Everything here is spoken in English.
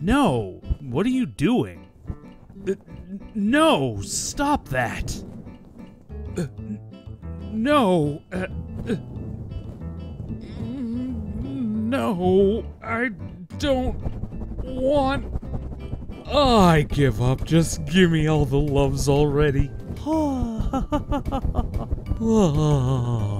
No! What are you doing? Uh, no! Stop that! Uh, no! Uh, uh, no! I don't want. I give up. Just give me all the loves already. Ah.